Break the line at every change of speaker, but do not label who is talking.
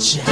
Gotcha.